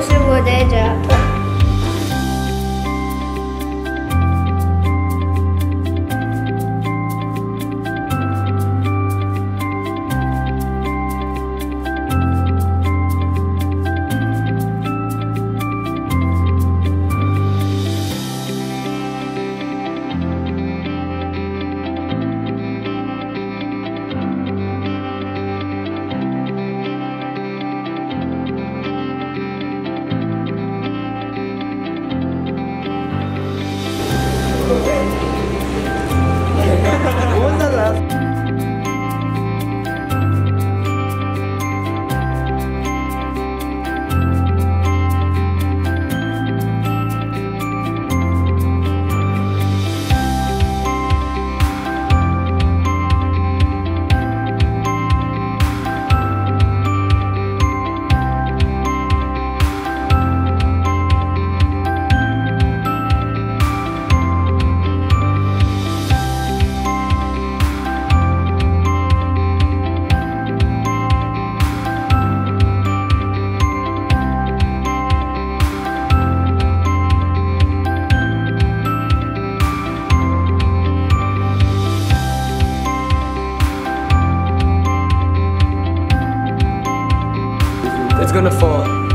是我的 It's gonna fall.